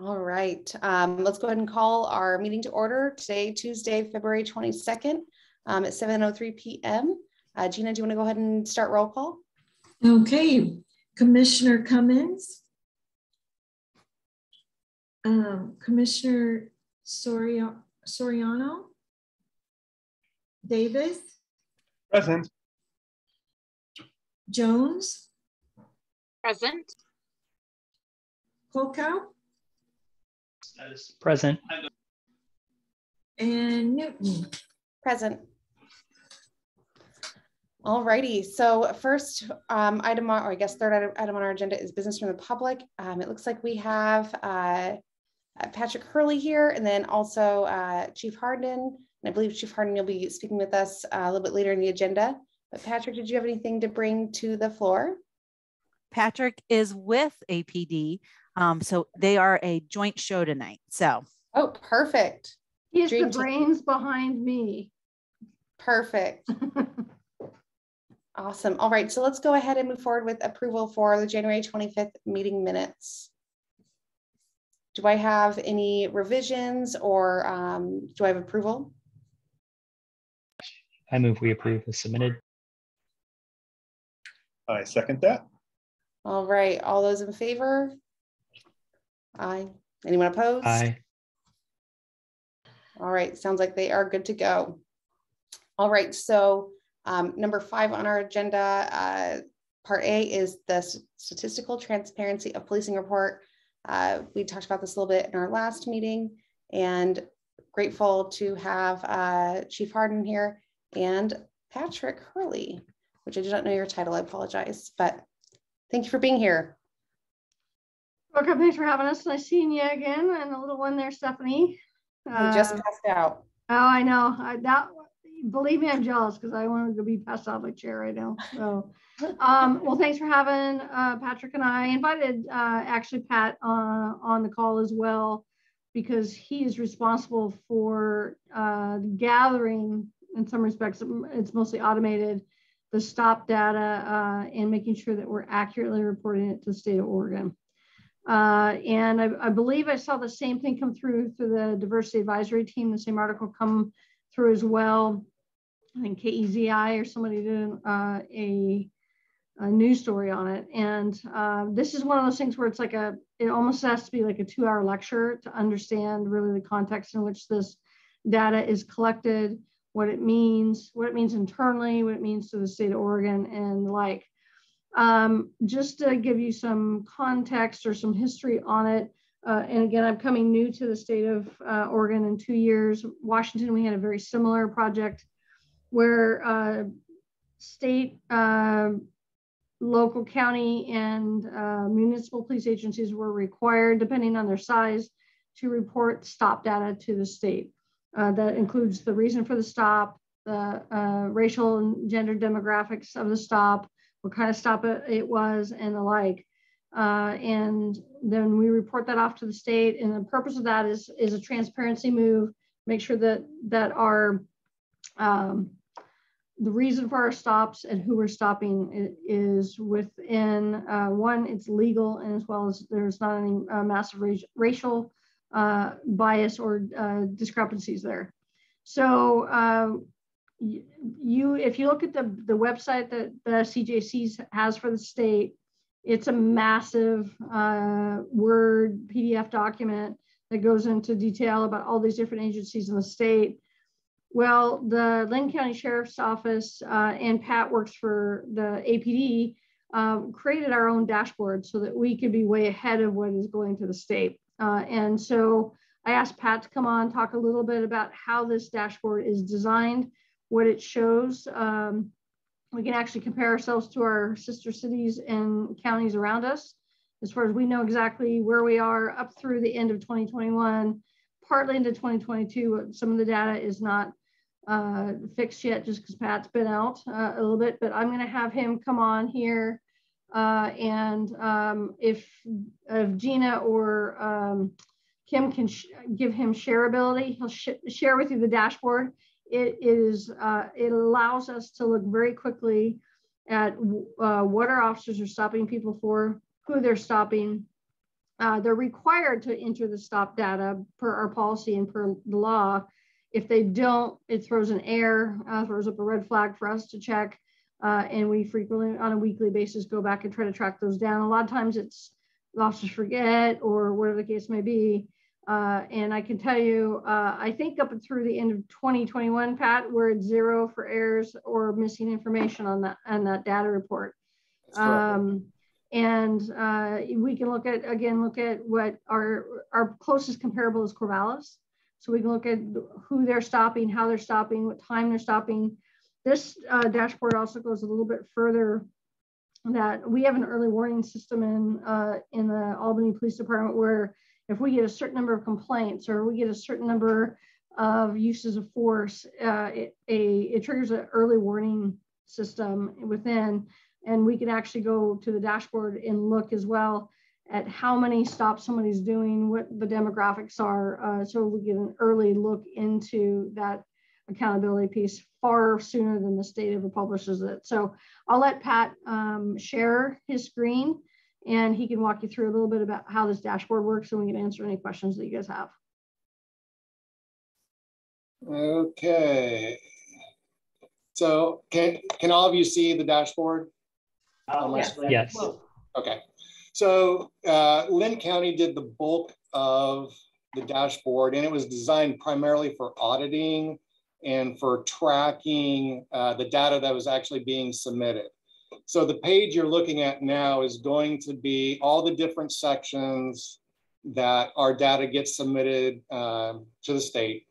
All right, um, let's go ahead and call our meeting to order today, Tuesday, February 22nd um, at 7.03 p.m. Uh, Gina, do you want to go ahead and start roll call? Okay, Commissioner Cummins, um, Commissioner Soria, Soriano, Davis, Present. Jones, Present. Kolkow, Present. and Newton. Present. All righty, so first um, item, on- or I guess third item, item on our agenda is business from the public. Um, it looks like we have uh, uh, Patrick Hurley here and then also uh, Chief Harnden. And I believe Chief Harnden, you'll be speaking with us uh, a little bit later in the agenda. But Patrick, did you have anything to bring to the floor? Patrick is with APD. Um, so they are a joint show tonight. So Oh, perfect, He's the Dream team. brains behind me. perfect. Awesome. All right, so let's go ahead and move forward with approval for the January 25th meeting minutes. Do I have any revisions or um, do I have approval? I move we approve as submitted. I second that. All right, all those in favor? Aye. Anyone opposed? Aye. All right, sounds like they are good to go. All right, so um, number five on our agenda, uh, part A is the statistical transparency of policing report. Uh, we talked about this a little bit in our last meeting and grateful to have uh, Chief Harnden here and Patrick Hurley, which I did not know your title, I apologize, but thank you for being here. Welcome, thanks for having us. Nice seeing you again and the little one there, Stephanie. We just Uh, passed out. Oh, I know. I, that, believe me, I'm jealous because I wanted to be passed out of my chair right now. So, um, well, thanks for having, uh, Patrick and I invited, uh, actually Pat, uh, on the call as well because he is responsible for, uh, gathering, in some respects, it's mostly automated, the stop data, uh, and making sure that we're accurately reporting it to the state of Oregon. Uh, and I, I believe I saw the same thing come through through the diversity advisory team, the same article come through as well. I think KEZI or somebody did uh, a, a news story on it. And uh, this is one of those things where it's like a, it almost has to be like a two hour lecture to understand really the context in which this data is collected, what it means, what it means internally, what it means to the state of Oregon and like. Um, just to give you some context or some history on it, uh, and again, I'm coming new to the state of uh, Oregon in two years. Washington, we had a very similar project where uh, state, uh, local, county, and uh, municipal police agencies were required, depending on their size, to report stop data to the state. Uh, that includes the reason for the stop, the racial and gender demographics of the stop, what kind of stop it, it was, and the like. Uh, and then we report that off to the state. And the purpose of that is, is a transparency move, make sure that that our um, the reason for our stops and who we're stopping is within uh, one, it's legal, and as well as there's not any uh, massive ra- racial uh, bias or uh, discrepancies there. So uh, you, if you look at the, the website that the CJC has for the state, it's a massive uh, Word PDF document that goes into detail about all these different agencies in the state. Well, the Linn County Sheriff's Office uh, and Pat works for the APD, um, created our own dashboard so that we could be way ahead of what is going to the state. Uh, and so I asked Pat to come on, talk a little bit about how this dashboard is designed, what it shows. Um, we can actually compare ourselves to our sister cities and counties around us as far as we know exactly where we are up through the end of 2021, partly into 2022. Some of the data is not uh, fixed yet just because Pat's been out uh, a little bit, but I'm going to have him come on here. Uh, and um, if, if Gina or um, Kim can give him shareability, he'll sh- share with you the dashboard. It is, uh, it allows us to look very quickly at uh, what our officers are stopping people for, who they're stopping, uh, they're required to enter the stop data per our policy and per the law. If they don't, it throws an error, uh, throws up a red flag for us to check. Uh, and we frequently, on a weekly basis, go back and try to track those down. A lot of times it's the officers forget or whatever the case may be. Uh, and I can tell you, uh, I think up through the end of 2021, Pat, we're at zero for errors or missing information on that on that data report. Um, and uh, we can look at again, look at what our our closest comparable is Corvallis. So we can look at who they're stopping, how they're stopping, what time they're stopping. This uh, dashboard also goes a little bit further that we have an early warning system in uh, in the Albany Police Department where if we get a certain number of complaints or we get a certain number of uses of force, uh, it, a, it triggers an early warning system within, and we can actually go to the dashboard and look as well at how many stops somebody's doing, what the demographics are, uh, so we get an early look into that accountability piece far sooner than the state ever publishes it. So I'll let Pat um, share his screen and he can walk you through a little bit about how this dashboard works and we can answer any questions that you guys have. Okay. So can, can all of you see the dashboard on my yes. screen? Yes. Okay. So uh, Linn County did the bulk of the dashboard and it was designed primarily for auditing and for tracking uh, the data that was actually being submitted. So the page you're looking at now is going to be all the different sections that our data gets submitted um, to the state.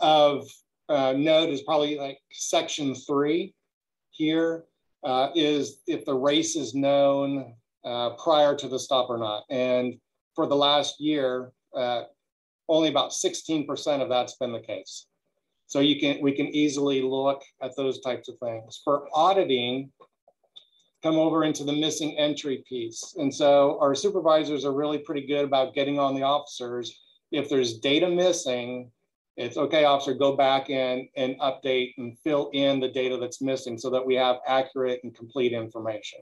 Of uh, note is probably like section three here uh, is if the race is known uh, prior to the stop or not. And for the last year, uh, only about 16% of that's been the case. So you can we can easily look at those types of things. For auditing, come over into the missing entry piece. And so our supervisors are really pretty good about getting on the officers. If there's data missing, it's okay, officer, go back in and update and fill in the data that's missing so that we have accurate and complete information.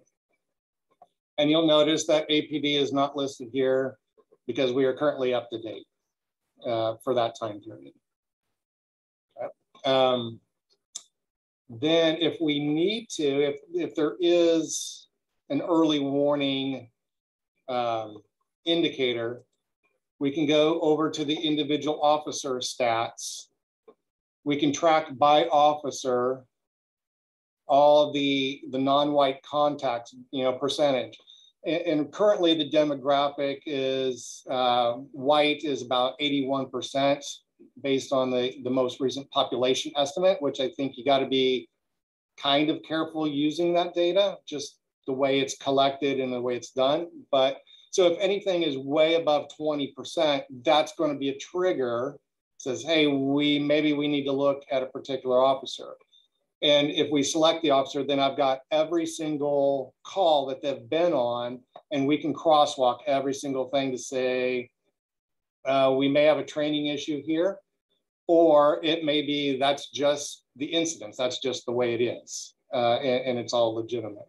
And you'll notice that APD is not listed here because we are currently up to date uh, for that time period. Um, then if we need to, if, if there is an early warning um, indicator, we can go over to the individual officer stats. We can track by officer all the, the non-white contacts, you know, percentage. And, and currently the demographic is uh, white is about 81% based on the, the most recent population estimate, which I think you got to be kind of careful using that data, just the way it's collected and the way it's done. But so if anything is way above 20%, that's going to be a trigger. Says, hey, we maybe we need to look at a particular officer. And if we select the officer, then I've got every single call that they've been on, and we can crosswalk every single thing to say, uh, we may have a training issue here, or it may be that's just the incidents, that's just the way it is, uh, and, and, it's all legitimate.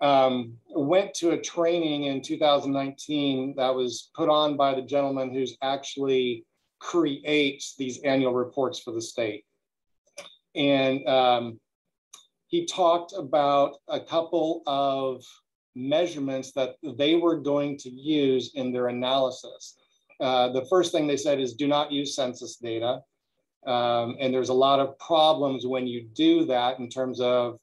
Um, went to a training in 2019 that was put on by the gentleman who's actually creates these annual reports for the state. And um, he talked about a couple of measurements that they were going to use in their analysis. Uh, the first thing they said is do not use census data. Um, and there's a lot of problems when you do that in terms of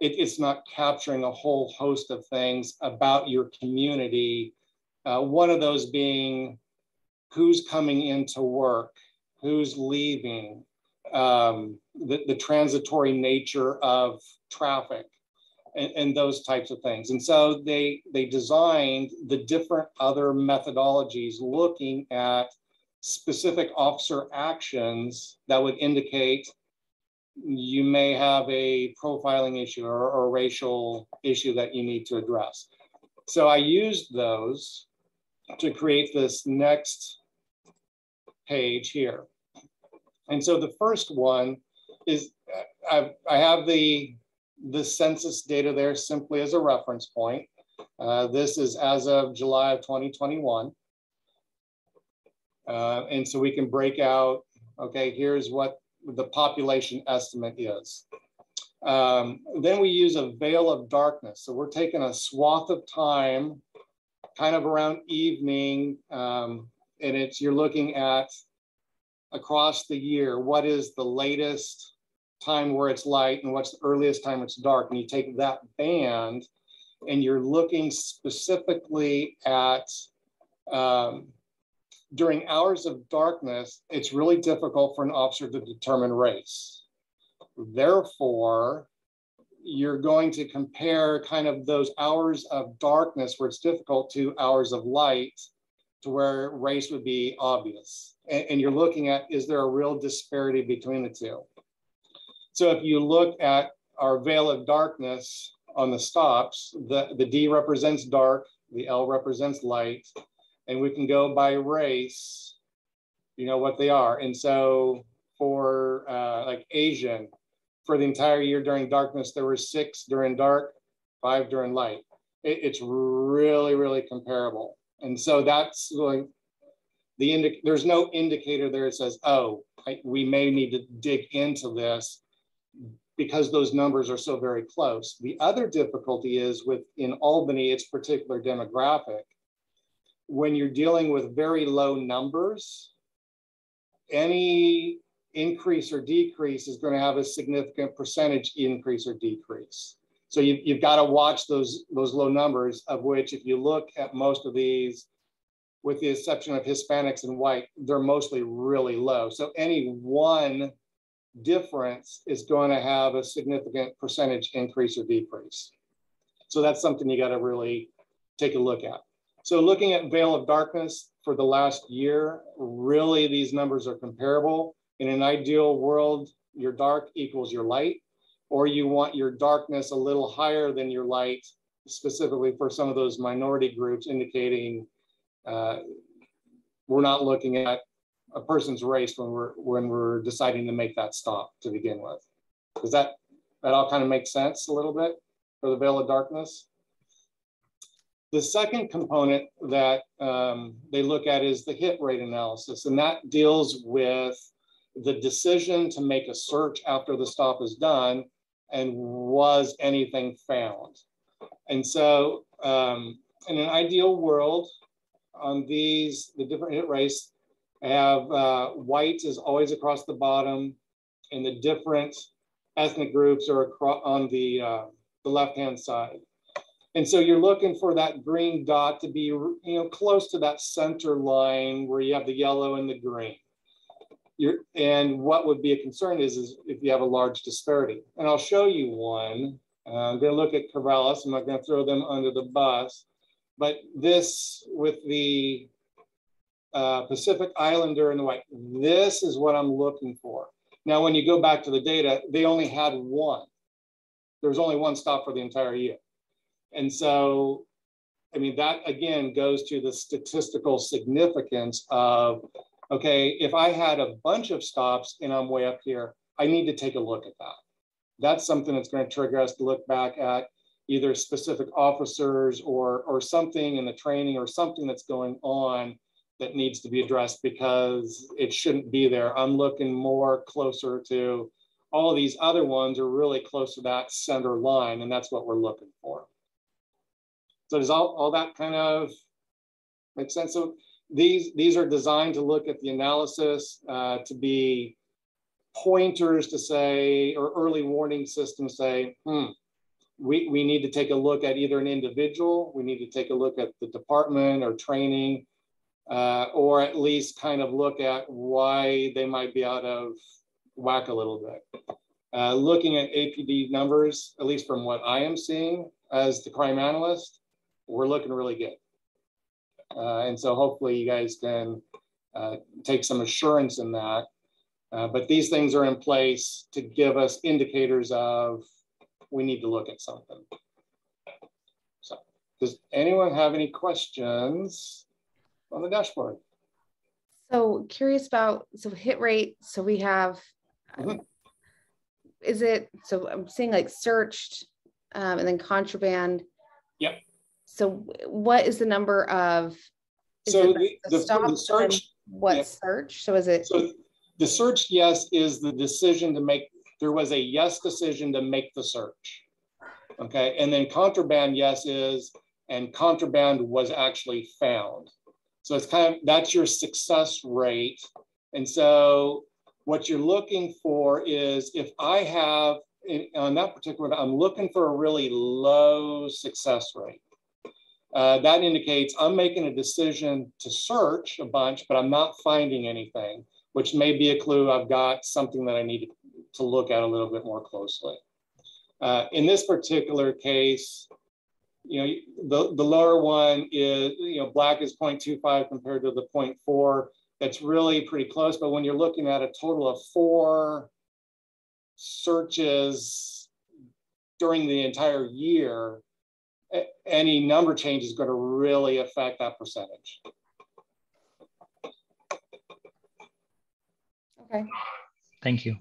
it, it's not capturing a whole host of things about your community. Uh, one of those being who's coming into work, who's leaving, um, the, the transitory nature of traffic, and, and, those types of things. And so they they designed the different other methodologies looking at specific officer actions that would indicate you may have a profiling issue or, a racial issue that you need to address. So I used those to create this next page here. And so the first one is I, I have the the census data there simply as a reference point. Uh, this is as of July of 2021. Uh, and so we can break out, okay, here's what the population estimate is. Um, then we use a veil of darkness. So we're taking a swath of time, kind of around evening, um, and it's you're looking at across the year, what is the latest time where it's light and what's the earliest time it's dark. And you take that band and you're looking specifically at um, during hours of darkness, it's really difficult for an officer to determine race. Therefore, you're going to compare kind of those hours of darkness where it's difficult to hours of light to where race would be obvious. And, and, you're looking at, is there a real disparity between the two? So if you look at our veil of darkness on the stops, the, the D represents dark, the L represents light, and we can go by race, you know what they are. And so for uh, like Asian, for the entire year during darkness, there were six during dark, five during light. It, it's really, really comparable. And so that's like the indi- there's no indicator there that says, oh, I, we may need to dig into this because those numbers are so very close. The other difficulty is with in Albany, its particular demographic, when you're dealing with very low numbers, any increase or decrease is going to have a significant percentage increase or decrease. So you, you've got to watch those, those low numbers, of which if you look at most of these, with the exception of Hispanics and white, they're mostly really low. So any one difference is going to have a significant percentage increase or decrease. So that's something you got to really take a look at. So looking at veil of darkness for the last year, really these numbers are comparable. In an ideal world, your dark equals your light, or you want your darkness a little higher than your light, specifically for some of those minority groups, indicating uh, we're not looking at a person's race when we're when we're deciding to make that stop to begin with. Does that that all kind of make sense a little bit for the veil of darkness? The second component that um, they look at is the hit rate analysis, and that deals with the decision to make a search after the stop is done and was anything found. And so um, in an ideal world, on these, the different hit rates, have uh, white is always across the bottom and the different ethnic groups are across on the, uh, the left-hand side. And so you're looking for that green dot to be, you know, close to that center line where you have the yellow and the green. You're, and what would be a concern is, is if you have a large disparity. And I'll show you one. Uh, I'm to look at Corvallis. I'm not going to throw them under the bus. But this with the uh, Pacific Islander and the white, this is what I'm looking for. Now, when you go back to the data, they only had one. There was only one stop for the entire year. And so, I mean, that again goes to the statistical significance of, okay, if I had a bunch of stops and I'm way up here, I need to take a look at that. That's something that's going to trigger us to look back at either specific officers or, or something in the training or something that's going on that needs to be addressed because it shouldn't be there. I'm looking more closer to all of these other ones are really close to that center line, and that's what we're looking for. So does all, all that kind of make sense? So these, these are designed to look at the analysis uh, to be pointers to say, or early warning systems say, hmm, we, we need to take a look at either an individual, we need to take a look at the department or training, uh, or at least kind of look at why they might be out of whack a little bit. Uh, looking at APD numbers, at least from what I am seeing as the crime analyst, we're looking really good. Uh, and so hopefully you guys can uh, take some assurance in that. Uh, but these things are in place to give us indicators of we need to look at something. So does anyone have any questions on the dashboard? So curious about, so hit rate, so we have, mm -hmm. is it, so I'm seeing like searched um, and then contraband. Yep. So what is the number of? So the, the, the stops and then search, What yeah. search? So is it, so the search yes is the decision to make, there was a yes decision to make the search. Okay, and then contraband yes is, and contraband was actually found. So it's kind of, that's your success rate. And so what you're looking for is if I have, on that particular, I'm looking for a really low success rate. Uh, that indicates I'm making a decision to search a bunch, but I'm not finding anything, which may be a clue I've got something that I need to look at a little bit more closely. Uh, in this particular case, you know, the, the lower one is, you know, black is 0.25 compared to the 0.4. That's really pretty close, but when you're looking at a total of four searches during the entire year, any number change is going to really affect that percentage. okay, Thank you.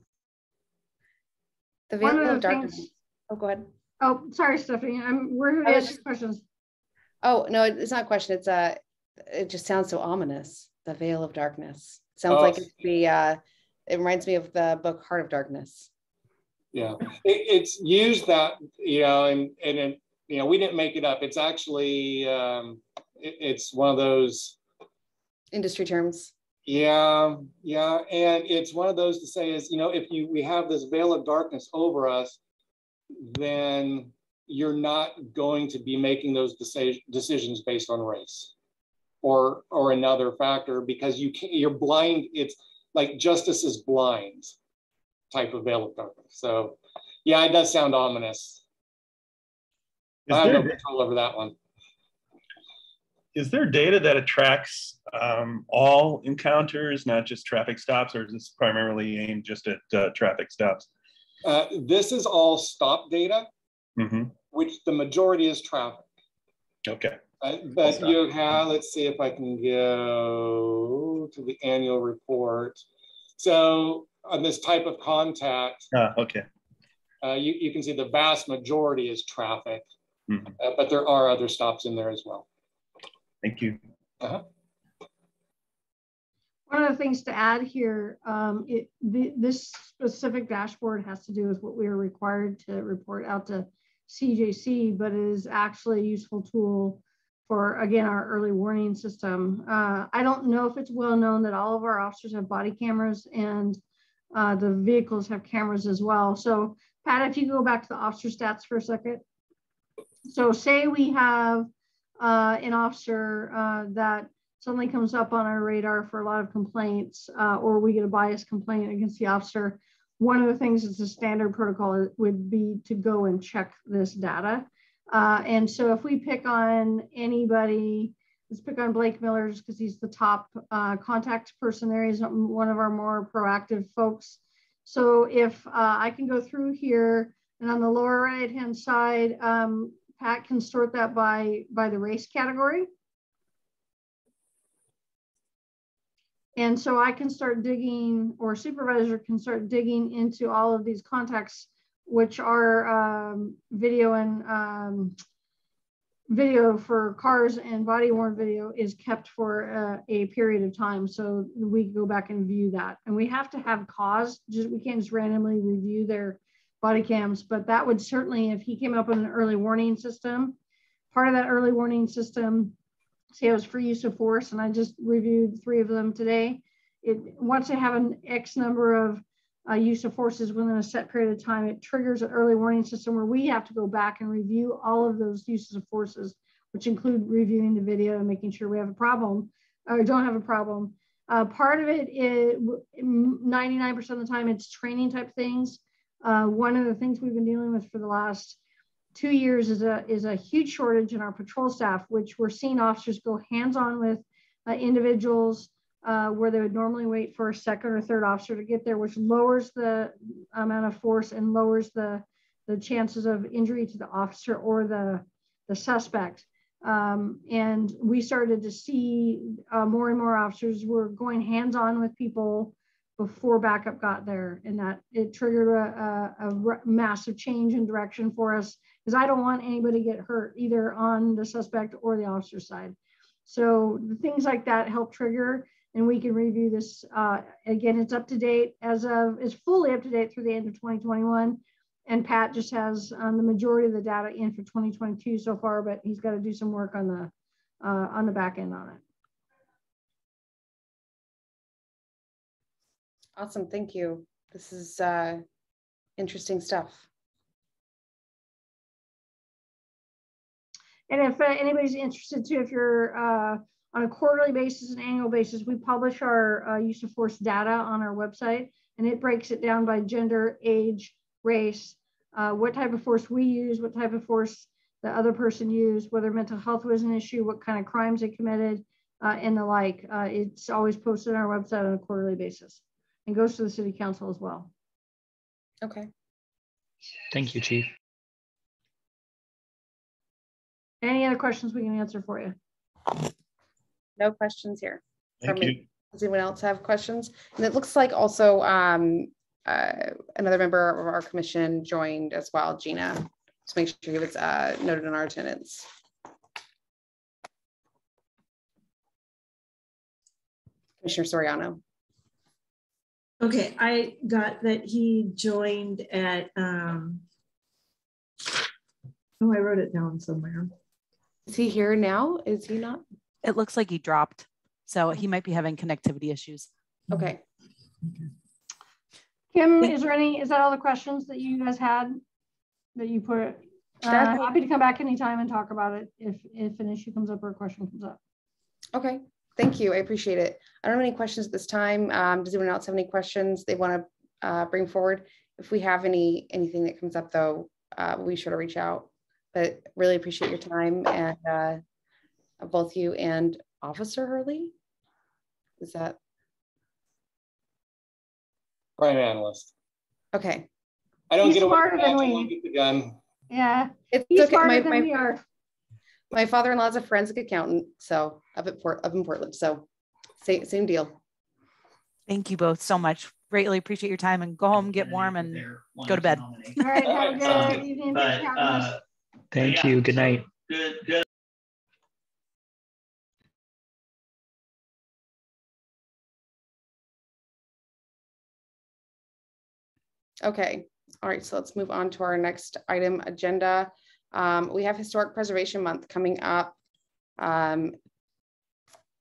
the One veil of of the darkness. things- Oh, go ahead. Oh, sorry, Stephanie. I'm, we're here to was answer questions. Oh, no, it's not a question. It's a, it just sounds so ominous. The veil of darkness. Sounds Oh. like it's the, uh, it reminds me of the book Heart of Darkness. Yeah, it, it's used that, you know, and, and, it, you know, we didn't make it up. It's actually, um, it- it's one of those, Industry terms. yeah, yeah. And it's one of those to say is, you know, if you, we have this veil of darkness over us, then you're not going to be making those decision, decisions based on race or, or another factor because you can't, you're blind. It's like justice is blind type of veil of darkness. So yeah, it does sound ominous. Is I have no there, control over that one. is there data that attracts um, all encounters, not just traffic stops, or is this primarily aimed just at uh, traffic stops? Uh, this is all stop data, hmm which the majority is traffic. Okay. Uh, But you have, let's see if I can go to the annual report. So on this type of contact, Ah, okay. uh, you, you can see the vast majority is traffic, Mhm. uh, but there are other stops in there as well. Thank you. One of the things to add here, um, it, the, this specific dashboard has to do with what we are required to report out to CJC, but it is actually a useful tool for, again, our early warning system. Uh, I don't know if it's well known that all of our officers have body cameras and uh, the vehicles have cameras as well. So Pat, if you go back to the officer stats for a second. So say we have uh, an officer uh, that suddenly comes up on our radar for a lot of complaints, uh, or we get a biased complaint against the officer, one of the things that's a standard protocol would be to go and check this data. Uh, and so if we pick on anybody, let's pick on Blake Miller just because he's the top uh, contact person there. He's one of our more proactive folks. So if uh, I can go through here and on the lower right hand side, um, Pat can sort that by, by the race category. And so I can start digging, or supervisor can start digging into all of these contacts, which are um, video and um, video for cars and body worn video is kept for uh, a period of time. So we go back and view that. And we have to have cause, just we can't just randomly review their body cams, but that would certainly, if he came up with an early warning system, part of that early warning system say it was for use of force, and I just reviewed three of them today. It once they have an X number of uh, use of forces within a set period of time, it triggers an early warning system where we have to go back and review all of those uses of forces, which include reviewing the video and making sure we have a problem or don't have a problem. Uh, part of it is 99% of the time it's training type things. Uh, one of the things we've been dealing with for the last two years is a is a huge shortage in our patrol staff, which we're seeing officers go hands-on with uh, individuals uh, where they would normally wait for a second or third officer to get there, which lowers the amount of force and lowers the the chances of injury to the officer or the the suspect. Um, and we started to see uh, more and more officers were going hands-on with people before backup got there and that it triggered a, a, a massive change in direction for us because I don't want anybody to get hurt either on the suspect or the officer side. So things like that help trigger and we can review this. Uh, again, it's up to date as of, it's fully up to date through the end of 2021. And Pat just has um, the majority of the data in for 2022 so far, but he's got to do some work on the uh, on the back end on it. Awesome, thank you. This is uh, interesting stuff. And if uh, anybody's interested too, if you're uh, on a quarterly basis and annual basis, we publish our uh, use of force data on our website and it breaks it down by gender, age, race, uh, what type of force we use, what type of force the other person used, whether mental health was an issue, what kind of crimes they committed, uh, and the like. Uh, it's always posted on our website on a quarterly basis and goes to the city council as well. Okay. Thank you, Chief. Any other questions we can answer for you? No questions here. Thank From me. you. Does anyone else have questions? And it looks like also um, uh, another member of our commission joined as well, Gina. Just make sure he was uh, noted in our attendance. Commissioner Soriano. Okay, I got that he joined at, um, oh, I wrote it down somewhere. Is he here now? Is he not? It looks like he dropped. So he might be having connectivity issues. Okay. Kim, is there any, is that all the questions that you guys had that you put? Uh, That's- happy to come back anytime and talk about it if, if an issue comes up or a question comes up. Okay. Thank you. I appreciate it. I don't have any questions at this time. Um, does anyone else have any questions they want to uh, bring forward? If we have any anything that comes up though, uh, we should reach out. But really appreciate your time and uh, both you and Officer Hurley. Is that Crime analyst. okay? I don't He's get away smarter with that than we- long the gun. Yeah, It's he's okay. smarter My, than my, we are. my father-in-law is a forensic accountant, so up at Port up in Portland. So same same deal. Thank you both so much. Greatly appreciate your time and go home, get warm and go to bed. All right, have a good evening. But, Thanks for having us. uh, Thank yeah, you. Good night. good, good. Okay, all right, so let's move on to our next item agenda. Um, we have Historic Preservation Month coming up um,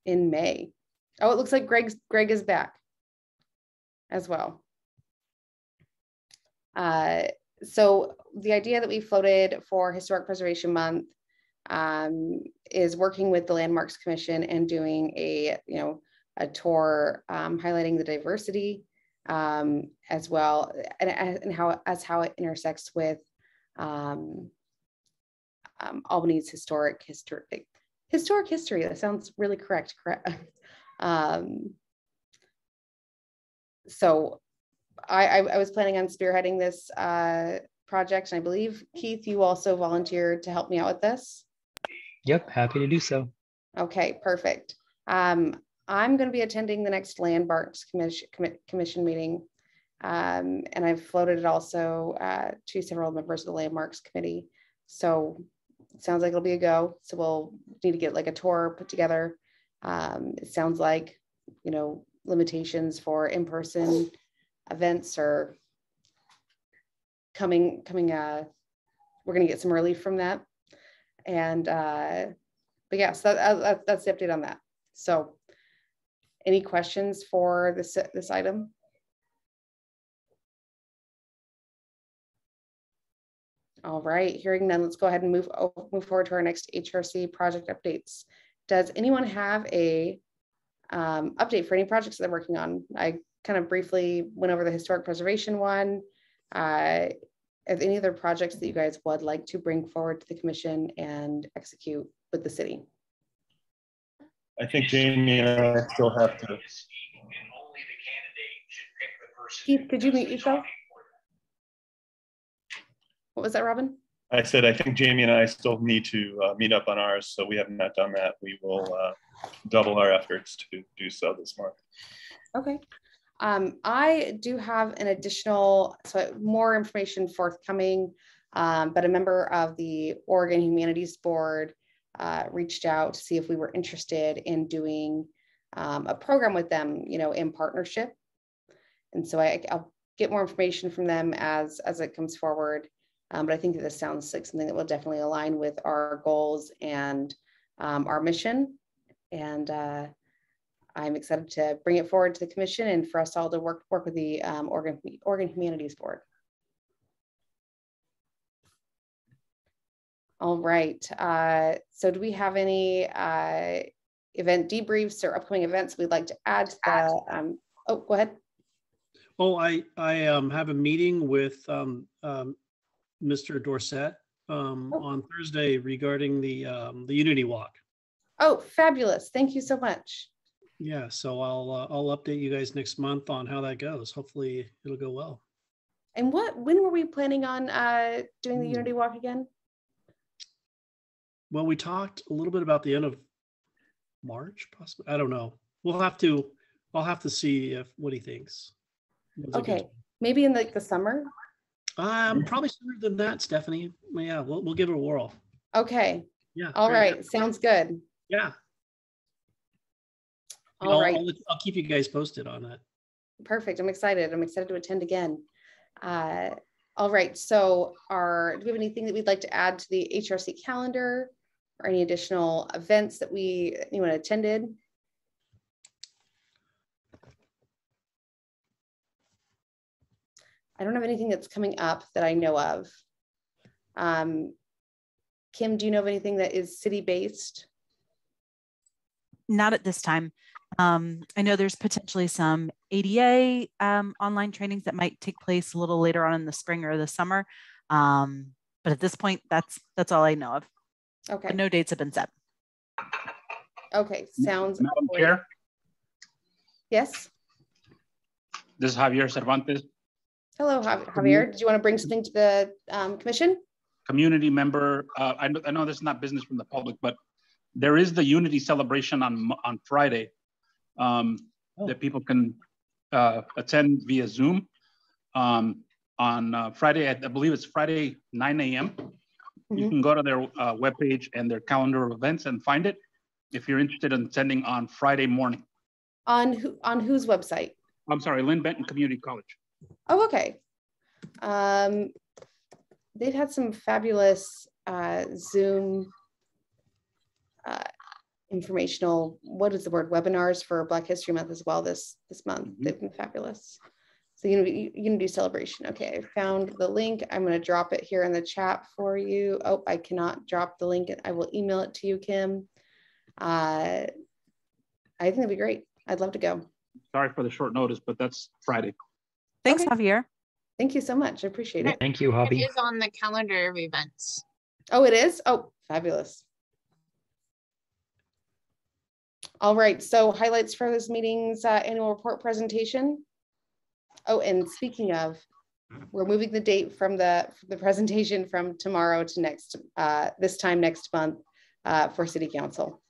in May. Oh, it looks like Greg's, Greg is back as well. Uh, so the idea that we floated for Historic Preservation Month um, is working with the Landmarks Commission and doing a, you know, a tour um, highlighting the diversity um, as well, and, and how as how it intersects with um, um, Albany's historic history. Historic history. That sounds really correct. Correct. um, so, I, I, I was planning on spearheading this uh, project, and I believe Keith, you also volunteered to help me out with this. Yep, happy to do so. Okay, perfect. Um, I'm going to be attending the next Landmarks Commission, Commi- Commission meeting. Um, and I've floated it also uh, to several members of the Landmarks Committee. So it sounds like it'll be a go. So we'll need to get like a tour put together. Um, it sounds like, you know, limitations for in-person events are coming, coming, uh, we're going to get some relief from that. And, uh, but yes, that, that, that's the update on that. So any questions for this, this item? All right, hearing none, let's go ahead and move, o- move forward to our next HRC project updates. Does anyone have a um, update for any projects that they're working on? I kind of briefly went over the historic preservation one. Uh, any other projects that you guys would like to bring forward to the commission and execute with the city? I think Jamie and I still have to, Keith, could you mute yourself? What was that, Robin? I said, I think Jamie and I still need to uh, meet up on ours, so we have not done that. We will uh, double our efforts to do so this month. Okay. Um, I do have an additional, so more information forthcoming Um, but a member of the Oregon Humanities Board uh, reached out to see if we were interested in doing um, a program with them, you know, in partnership. And so I, I'll get more information from them as as it comes forward. Um, but I think that this sounds like something that will definitely align with our goals and um, our mission. And uh, I'm excited to bring it forward to the commission and for us all to work work with the um, Oregon Oregon Humanities Board. All right. Uh, so do we have any uh, event debriefs or upcoming events we'd like to add to the, um, oh, go ahead. Oh, I, I um, have a meeting with um, um, Mr. Dorset um, Oh. on Thursday regarding the, um, the Unity Walk. Oh, fabulous. Thank you so much. Yeah, so I'll, uh, I'll update you guys next month on how that goes. Hopefully it'll go well. And what, when were we planning on uh, doing the Hmm. Unity Walk again? Well, we talked a little bit about the end of March, possibly. I don't know. We'll have to, I'll have to see if, what he thinks. When's Okay, maybe in like the summer? Um, probably sooner than that, Stephanie. Yeah, we'll, we'll give it a whirl. Okay, Yeah. all right, sounds good. Yeah. All I'll, right. I'll, I'll keep you guys posted on that. Perfect. I'm excited. I'm excited to attend again. Uh, all right. So, are do we have anything that we'd like to add to the HRC calendar, or any additional events that we anyone attended? I don't have anything that's coming up that I know of. Um, Kim, do you know of anything that is city based? Not at this time. Um, I know there's potentially some ADA um, online trainings that might take place a little later on in the spring or the summer. Um, but at this point, that's that's all I know of. Okay. But no dates have been set. Okay. Sounds Madam. Chair, Yes. this is Javier Cervantes, Hello, Javier. Did you want to bring something to the um, commission? community member. Uh, I know, I know this is not business from the public, but there is the Unity celebration on, on Friday um, Oh. that people can uh, attend via Zoom. Um, on uh, Friday, I I believe it's Friday, 9 a.m. You Mhm. can go to their uh, webpage and their calendar of events and find it if you're interested in attending on Friday morning. On who, on whose website? I'm sorry, Linn Benton Community College. Oh, okay. Um, they've had some fabulous uh, Zoom informational, what is the word, webinars for Black History Month as well this this month. Mhm. They've been fabulous. So Unity, Unity Celebration. Okay, I found the link. I'm going to drop it here in the chat for you. Oh, I cannot drop the link. I will email it to you, Kim. Uh, I think it'd be great. I'd love to go. Sorry for the short notice, but that's Friday. Thanks, Okay. Javier. Thank you so much. I appreciate it. Thank you, It Javi. is on the calendar of events. Oh, it is? Oh, fabulous. All right, so highlights for this meeting's uh, annual report presentation. Oh, and speaking of, we're moving the date from the, from the presentation from tomorrow to next, uh, this time next month uh, for city council.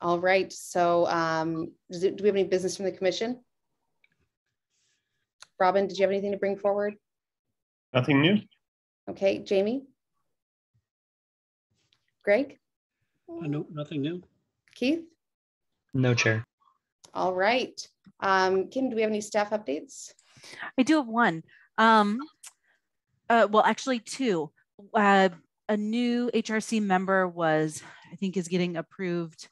All right, so um, it- do we have any business from the commission? Robin, did you have anything to bring forward? Nothing new? Okay, Jamie? Greg? Uh, No, nothing new. Keith? No chair. All right. Um, Kim, do we have any staff updates? I do have one. Um, uh, well, actually, two. Uh, a new HRC member was, I think, is getting approved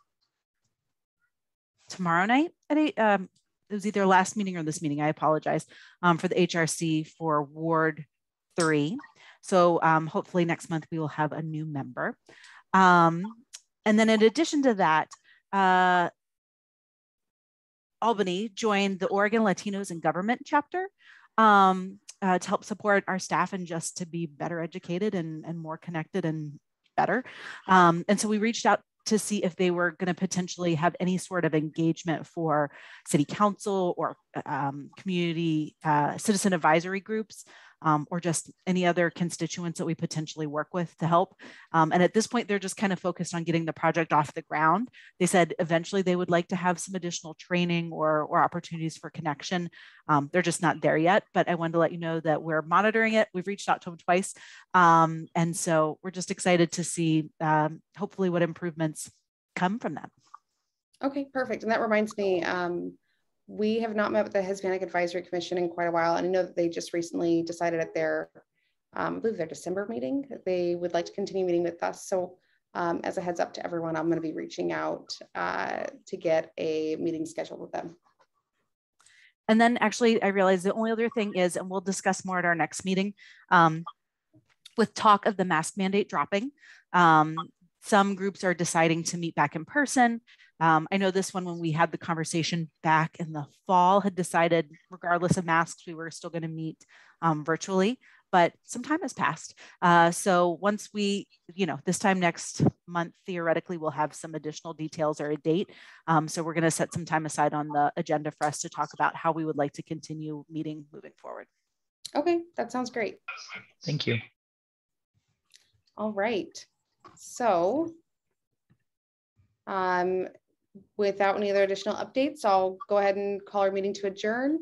tomorrow night at eight. Um, it was either last meeting or this meeting. I apologize um, for the HRC for Ward Three. So um, hopefully next month we will have a new member. Um, and then in addition to that, uh, Albany joined the Oregon Latinos in Government chapter um, uh, to help support our staff and just to be better educated and, and more connected and better. Um, and so we reached out to see if they were going to potentially have any sort of engagement for city council or um, community uh, citizen advisory groups um, or just any other constituents that we potentially work with to help. Um, and at this point, they're just kind of focused on getting the project off the ground. They said eventually they would like to have some additional training or, or opportunities for connection. Um, they're just not there yet, but I wanted to let you know that we're monitoring it. We've reached out to them twice. Um, and so we're just excited to see um, hopefully what improvements come from that. Okay, perfect. And that reminds me, um, we have not met with the Hispanic Advisory Commission in quite a while. And I know that they just recently decided at their, um, I believe their December meeting, that they would like to continue meeting with us. So um, as a heads up to everyone, I'm going to be reaching out uh, to get a meeting scheduled with them. And then actually, I realized the only other thing is, and we'll discuss more at our next meeting, um, with talk of the mask mandate dropping. Um, some groups are deciding to meet back in person. Um, I know this one, when we had the conversation back in the fall, had decided, regardless of masks, we were still going to meet um, virtually, but some time has passed. Uh, so once we, you know, this time next month, theoretically, we'll have some additional details or a date. Um, so we're going to set some time aside on the agenda for us to talk about how we would like to continue meeting moving forward. Okay, that sounds great. Thank you. All right. So um, without any other additional updates, I'll go ahead and call our meeting to adjourn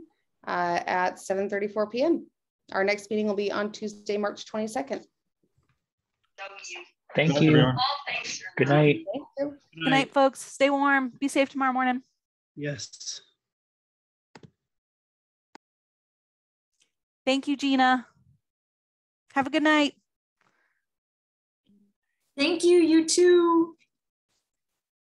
uh, at 7.34 p.m. Our next meeting will be on Tuesday, March 22nd. Thank you. Good night. Thank you. Good night, folks. Stay warm. Be safe tomorrow morning. Yes. Thank you, Gina. Have a good night. Thank you, you too.